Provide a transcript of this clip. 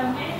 हमने